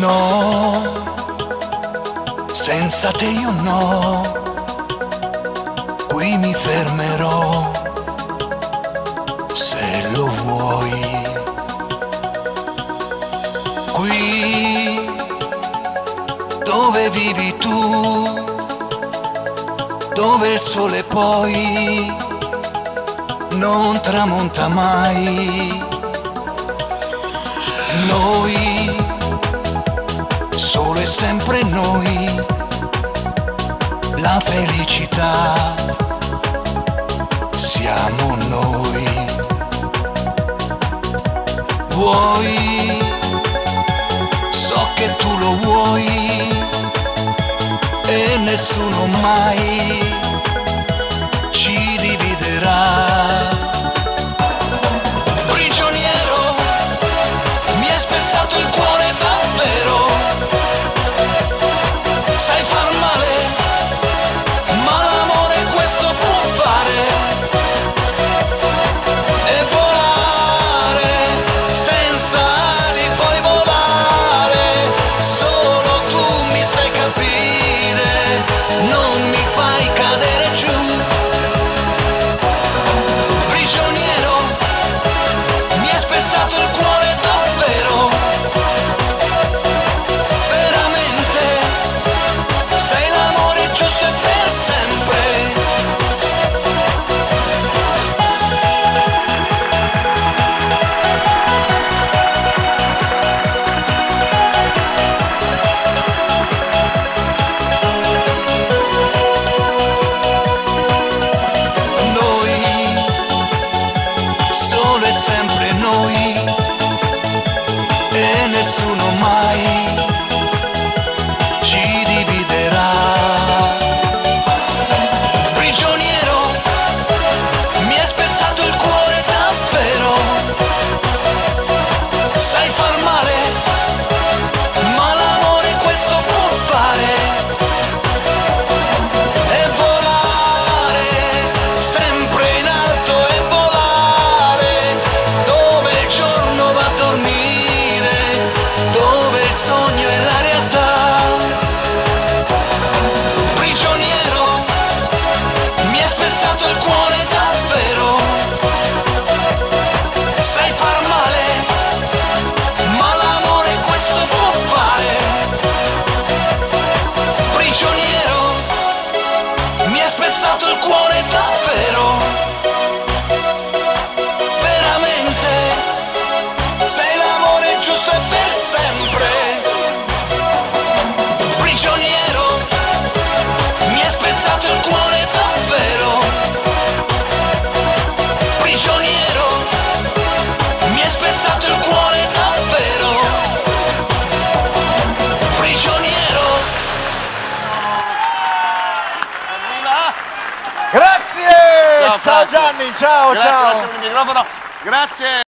No, senza io no, qui mi fermerò se lo vuoi. Dove vivi tu, dove il sole poi non tramonta mai. Noi solo e sempre noi, la felicità siamo noi. Vuoi, so che tu lo vuoi nessuno mai solo e sogno è la realtà. Prigioniero, mi hai spezzato il cuore davvero. Sai far male, ma l'amore questo può fare. Prigioniero, mi hai spezzato il cuore davvero. Grazie! Ciao, Ciao. Gianni, ciao Grazie, ciao! lasciami il microfono. Grazie.